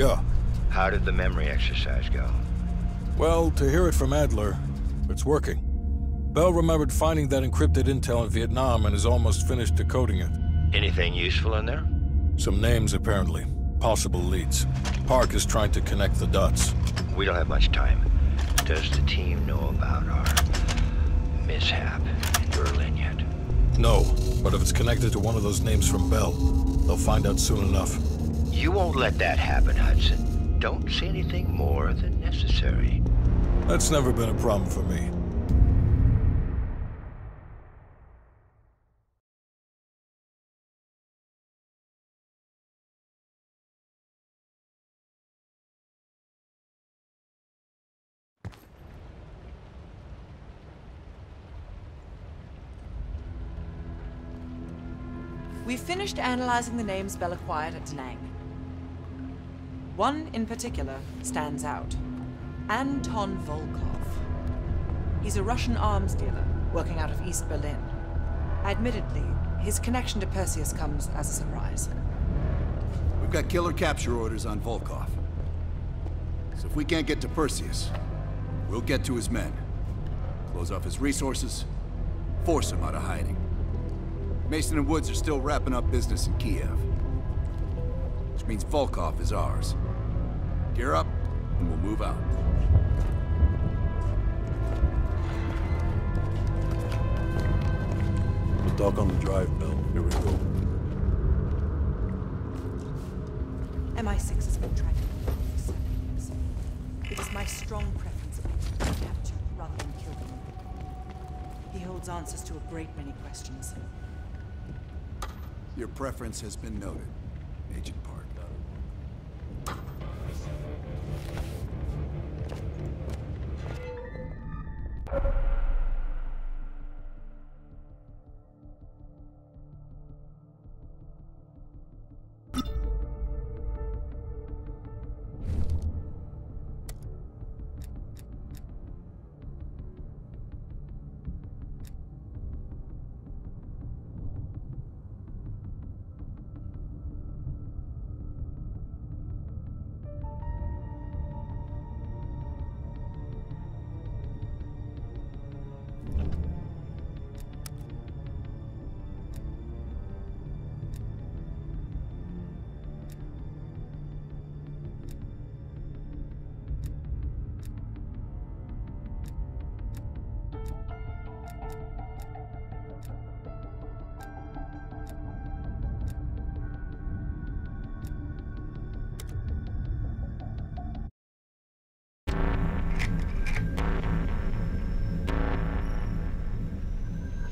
Yeah. How did the memory exercise go? Well, to hear it from Adler, it's working. Bell remembered finding that encrypted intel in Vietnam and is almost finished decoding it. Anything useful in there? Some names, apparently. Possible leads. Park is trying to connect the dots. We don't have much time. Does the team know about our mishap in Berlin yet? No, but if it's connected to one of those names from Bell, they'll find out soon enough. You won't let that happen, Hudson. Don't say anything more than necessary. That's never been a problem for me. We've finished analyzing the names Bell acquired at Danang. One in particular stands out. Anton Volkov. He's a Russian arms dealer working out of East Berlin. Admittedly, his connection to Perseus comes as a surprise. We've got killer capture orders on Volkov. So if we can't get to Perseus, we'll get to his men. Close off his resources, force him out of hiding. Mason and Woods are still wrapping up business in Kiev. Which means Volkov is ours. Gear up, and we'll move out. We'll talk on the drive, Bell. Here we go. MI6 has been tracking him for seven years. It is my strong preference that we capture rather than kill him. He holds answers to a great many questions. Your preference has been noted, Agent Park.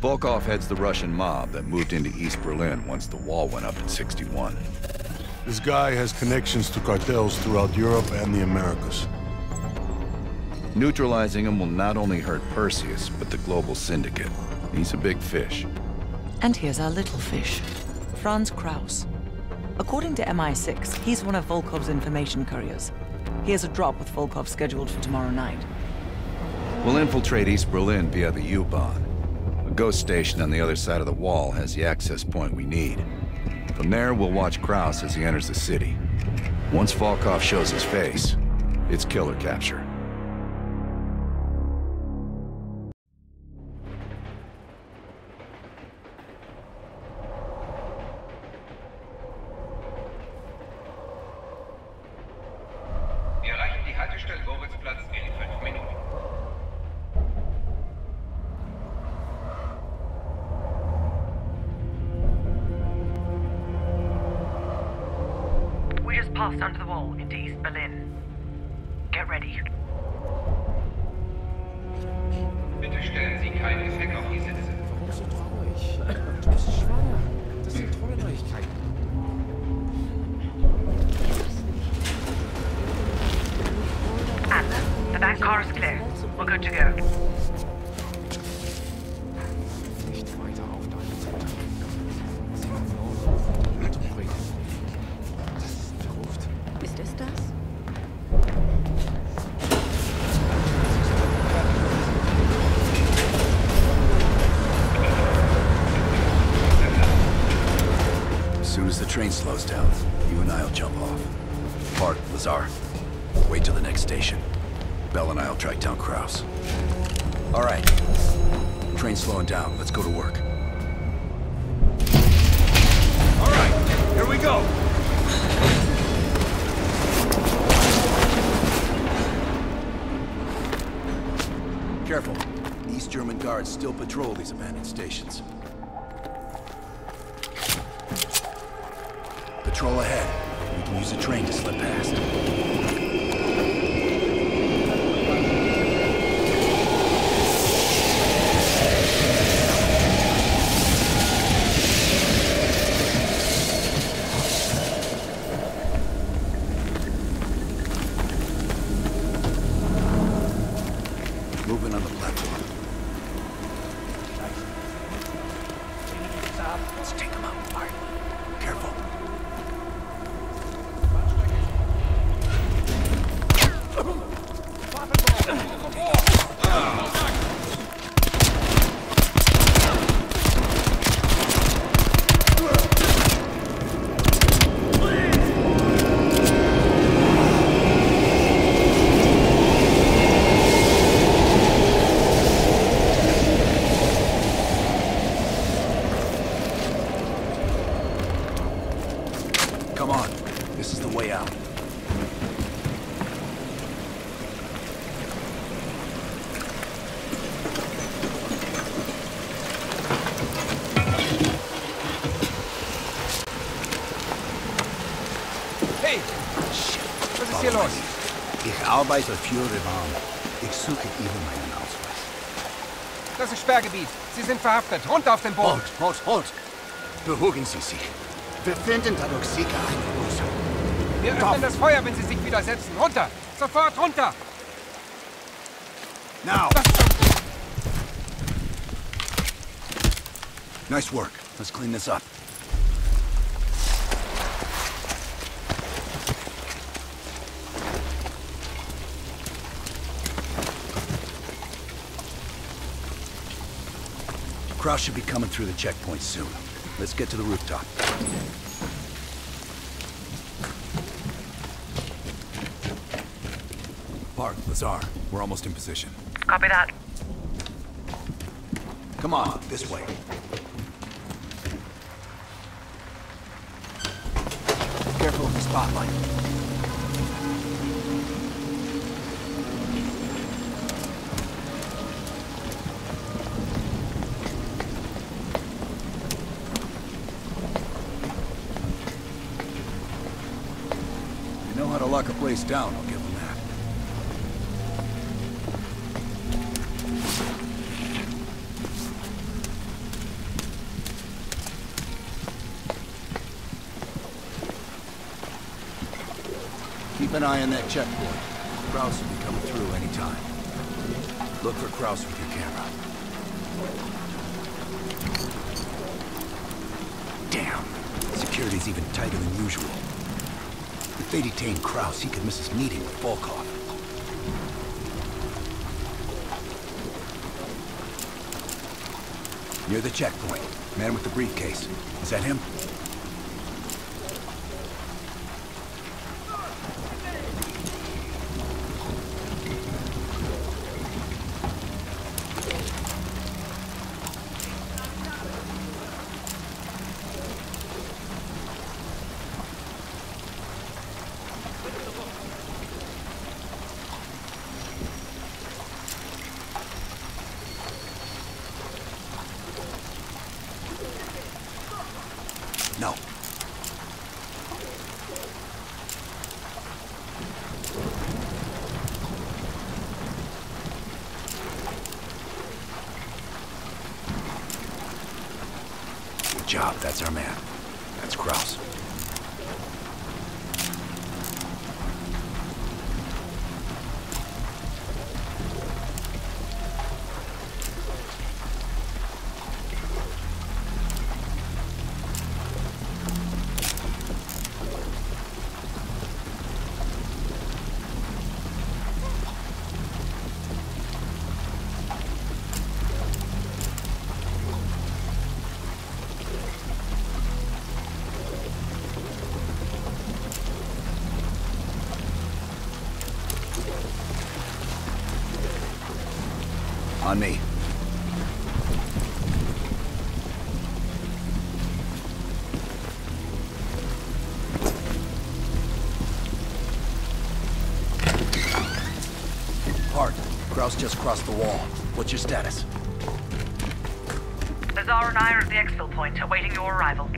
Volkov heads the Russian mob that moved into East Berlin once the wall went up in 61. This guy has connections to cartels throughout Europe and the Americas. Neutralizing him will not only hurt Perseus, but the global syndicate. He's a big fish. And here's our little fish, Franz Kraus. According to MI6, he's one of Volkov's information couriers. He has a drop with Volkov scheduled for tomorrow night. We'll infiltrate East Berlin via the U-Bahn. Ghost station on the other side of the wall has the access point we need. From there, we'll watch Kraus as he enters the city. Once Volkov shows his face, it's killer capture. Passed under the wall into East Berlin. Soon as the train slows down, you and I'll jump off. Park, Lazar. Wait till the next station. Bell and I'll track down Kraus. All right. Train's slowing down. Let's go to work. All right, here we go. Careful. East German guards still patrol these abandoned stations. Patrol ahead. We can use a train to slip past. Für Revan. Ich suche Ihnen meinen Ausweis. Das ist Sperrgebiet. Sie sind verhaftet. Runter auf den Boden. Halt, halt, halt! Beruhigen Sie sich. Wir finden dadurch sicher eine Lösung. Wir öffnen das Feuer, wenn Sie sich widersetzen. Runter! Sofort runter! Now! Nice work. Let's clean this up. Kraus should be coming through the checkpoint soon. Let's get to the rooftop. Park, Lazar, we're almost in position. Copy that. Come on, this way. Careful of the spotlight. Know how to lock a place down, I'll give them that. Keep an eye on that checkpoint. Kraus will be coming through any time. Look for Kraus with your camera. Damn. Security's even tighter than usual. If they detain Kraus, he could miss his meeting with Volkov. Near the checkpoint. Man with the briefcase. Is that him? No. Good job. That's our man. On me. Hart, Kraus just crossed the wall. What's your status? Lazar and I are at the exfil point, awaiting your arrival.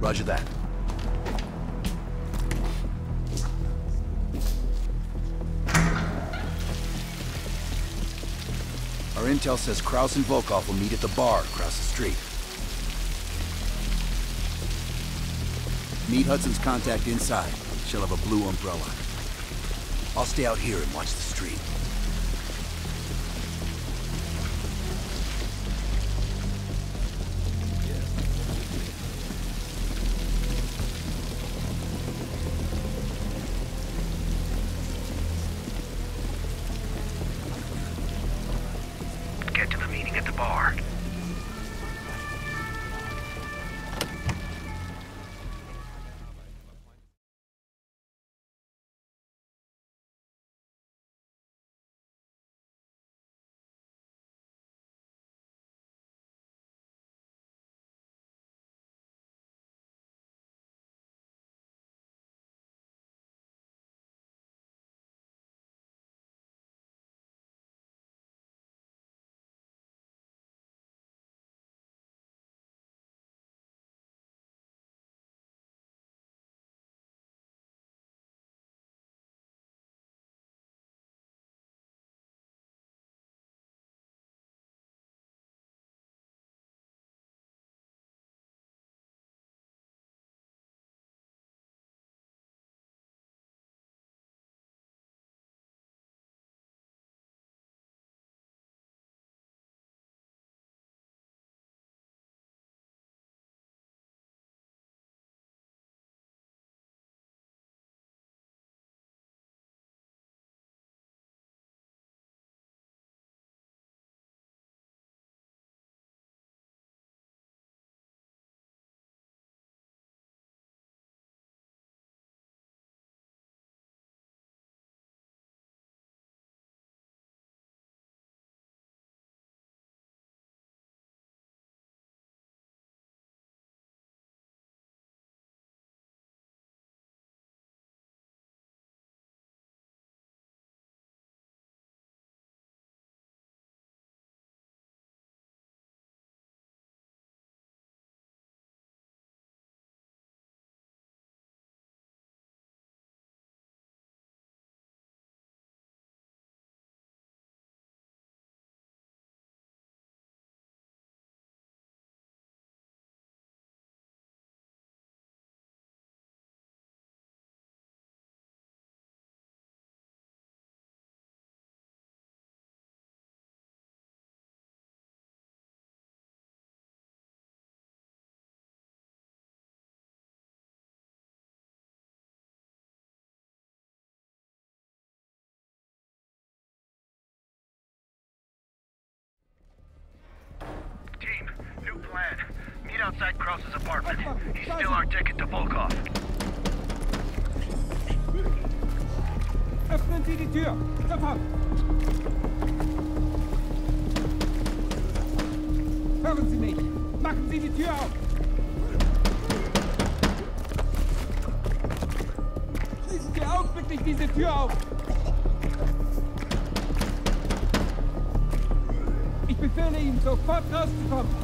Roger that. Intel says Kraus and Volkov will meet at the bar across the street. Meet Hudson's contact inside. She'll have a blue umbrella. I'll stay out here and watch the street. Outside Kraus's apartment. He's still our ticket to Volkov. Öffnen Sie die Tür! Sofort! Hören Sie mich! Machen Sie die Tür auf! Schließen Sie augenblicklich diese Tür auf! Ich befehle Ihnen, sofort rauszukommen!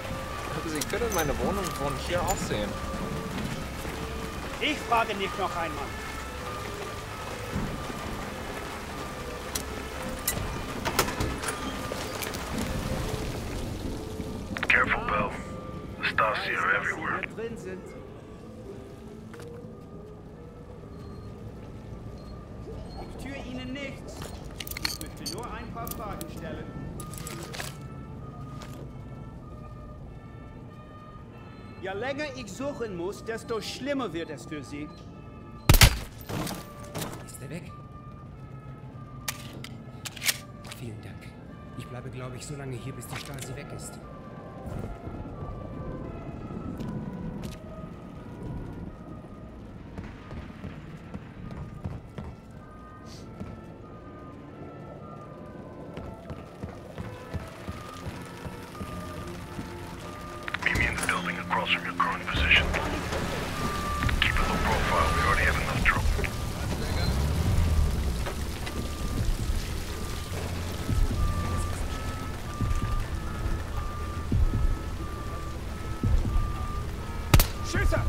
können meine Wohnung von hier aus sehen. Ich frage nicht noch einmal. Careful, Bell. The Stasi are everywhere. drin sind. Ich tue Ihnen nichts. Ich möchte nur ein paar Fragen stellen. Ja länger ich suchen muss, desto schlimmer wird es für Sie. Ist er weg? Vielen Dank. Ich bleibe, glaube ich, so lange hier, bis die Stasi weg ist. Schüsse!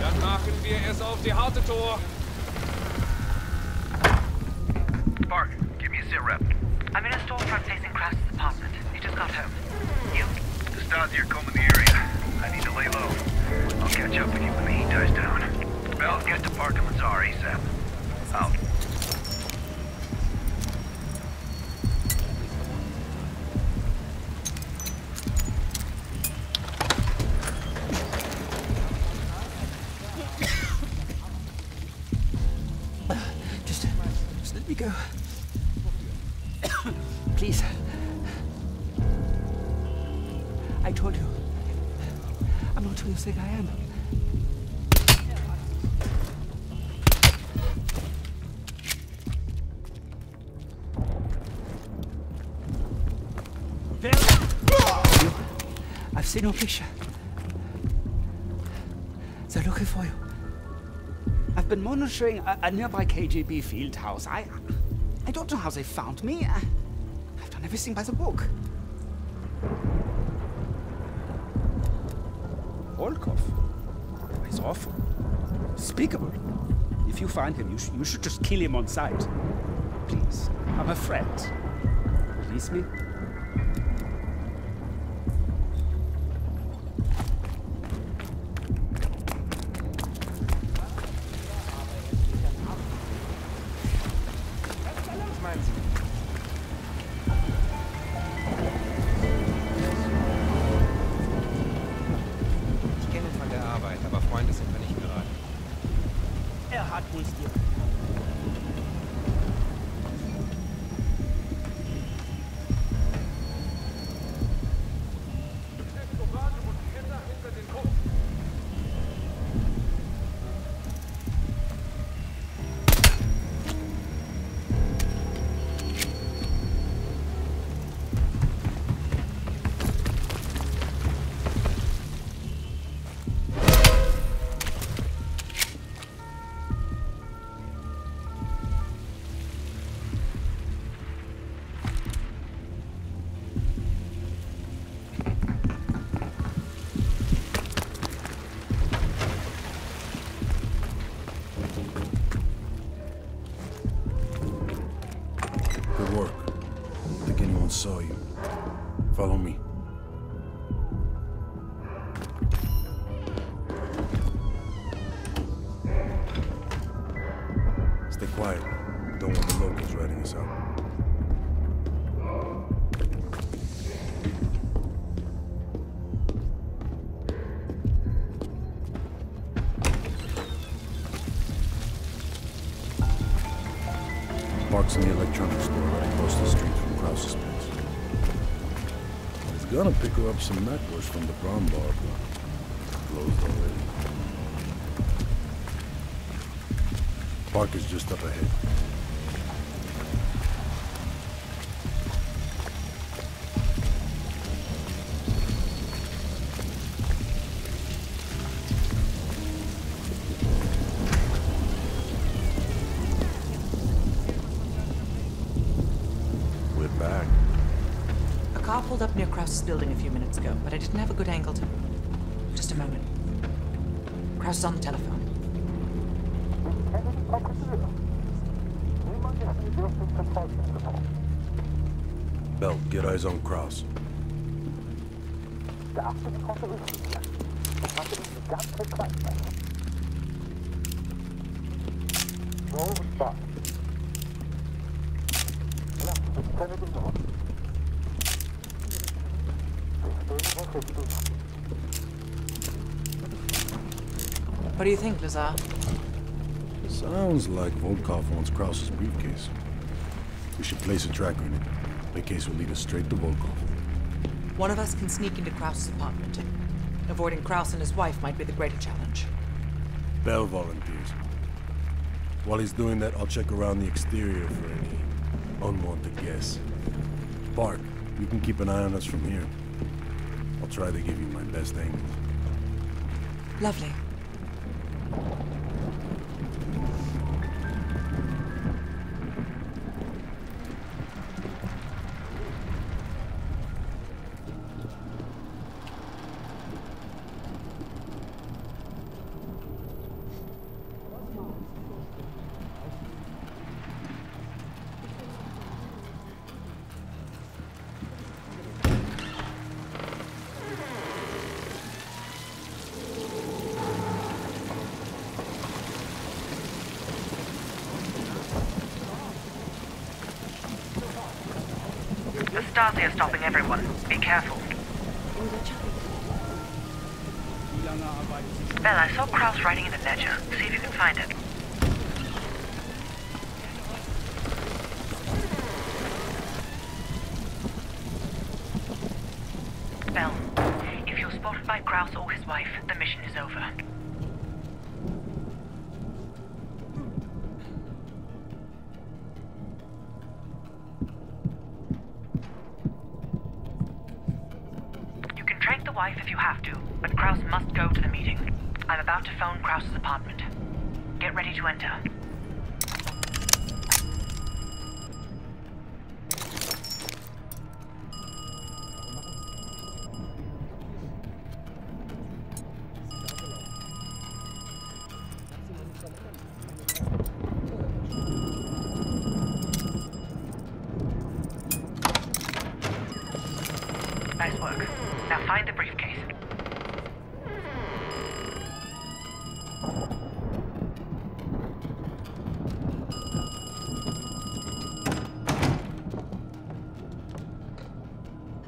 Dann machen wir es auf die harte Tour. I told you. I'm not who you think I am. I've seen your picture. They're looking for you. I've been monitoring a, a nearby KGB field house. I, I don't know how they found me. I, I've done everything by the book. Awful. If you find him, you, sh- you should just kill him on sight. Please, I'm a friend. Release me? песни. Follow me. Her up some necklace from the brown bar, closed already. Parker's just up ahead. Car pulled up near Kraus's building a few minutes ago, but I didn't have a good angle to. Just a moment. Kraus is on the telephone. Bell, get eyes on Kraus. What do you think, Lazar? Sounds like Volkov wants Kraus's briefcase. We should place a tracker in it. The case will lead us straight to Volkov. One of us can sneak into Kraus's apartment. Avoiding Kraus and his wife might be the greater challenge. Bell volunteers. While he's doing that, I'll check around the exterior for any unwanted guests. Park, you can keep an eye on us from here. I'll try to give you my best angles. Lovely. Bell, if you're spotted by Kraus or his wife, the mission is over. You can track the wife if you have to, but Kraus must go to the meeting. I'm about to phone Kraus's apartment. Get ready to enter.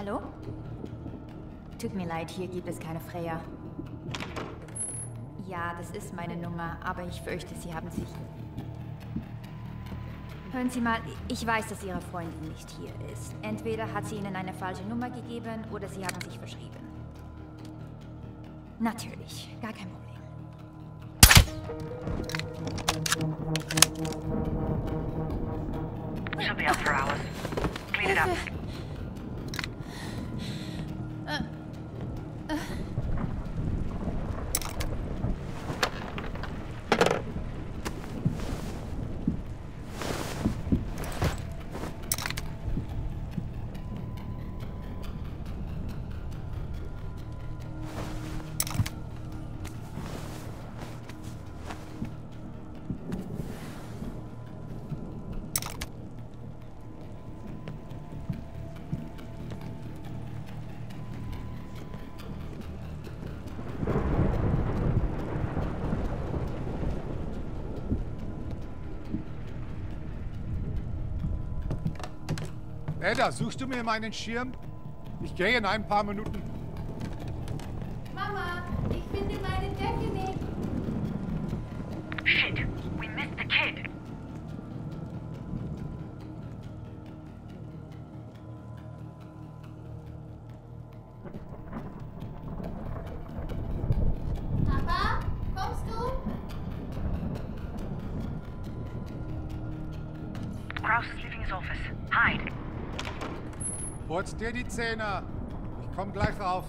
Hallo? Tut mir leid, hier gibt es keine Freya. Ja, das ist meine Nummer, aber ich fürchte, Sie haben sich... Hören Sie mal, ich weiß, dass Ihre Freundin nicht hier ist. Entweder hat sie Ihnen eine falsche Nummer gegeben oder Sie haben sich verschrieben. Natürlich, gar kein Problem. She'll be up for hours. Clean it up. Edda, suchst du mir meinen Schirm? Ich gehe in ein paar Minuten. Zehner. Ich komme gleich rauf.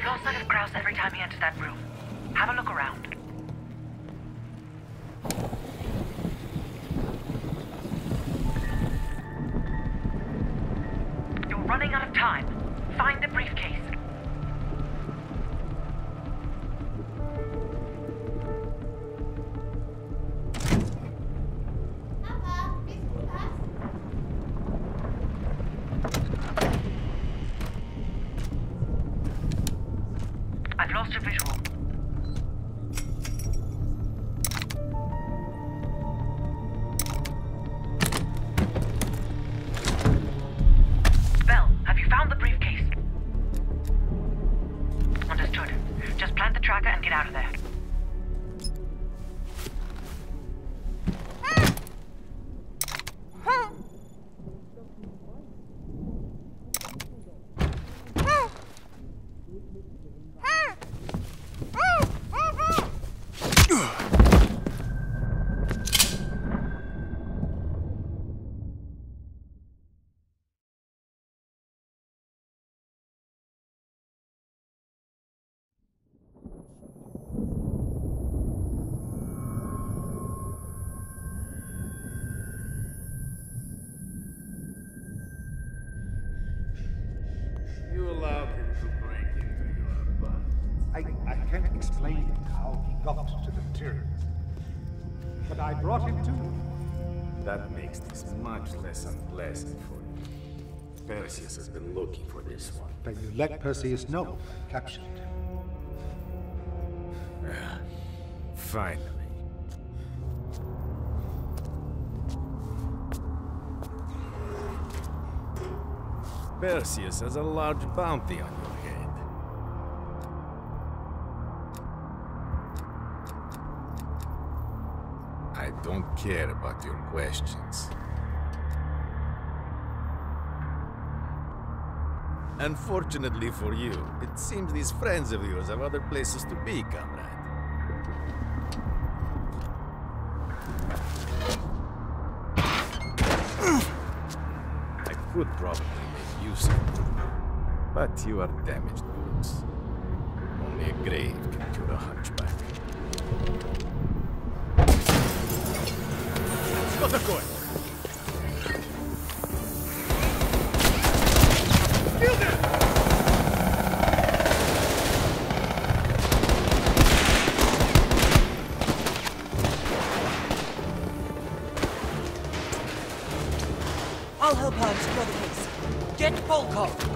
I've lost sight of Kraus every time he enters that room. Have a look around. I brought him to you. That makes this much less unpleasant for you. Perseus has been looking for this one. Then you let Perseus know captured. Yeah. Finally. Perseus has a large bounty on your don't care about your questions. Unfortunately for you, it seems these friends of yours have other places to be, comrade. I could probably make use of you, but you are damaged goods. Only a grave can cure a hunchback. Что такое? I'll help her secure the case. Get Volkov.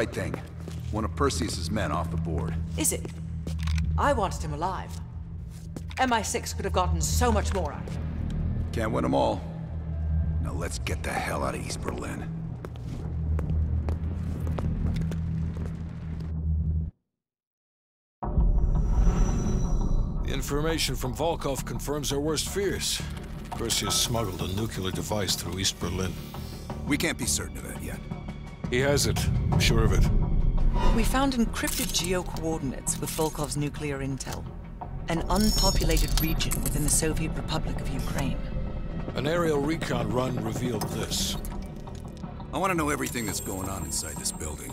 Right thing. One of Perseus's men off the board. Is it? I wanted him alive. MI6 could have gotten so much more out of him. Can't win them all. Now let's get the hell out of East Berlin. The information from Volkov confirms our worst fears. Perseus smuggled a nuclear device through East Berlin. We can't be certain of that yet. He has it. I'm sure of it. We found encrypted geo-coordinates with Volkov's nuclear intel. An unpopulated region within the Soviet Republic of Ukraine. An aerial recon run revealed this. I want to know everything that's going on inside this building.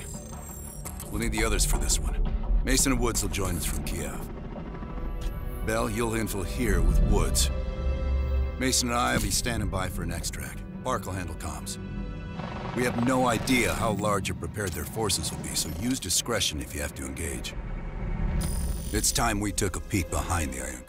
We'll need the others for this one. Mason and Woods will join us from Kiev. Bell, you'll infil here with Woods. Mason and I will be standing by for an extract. Park will handle comms. We have no idea how large or prepared their forces will be, so use discretion if you have to engage. It's time we took a peek behind the Iron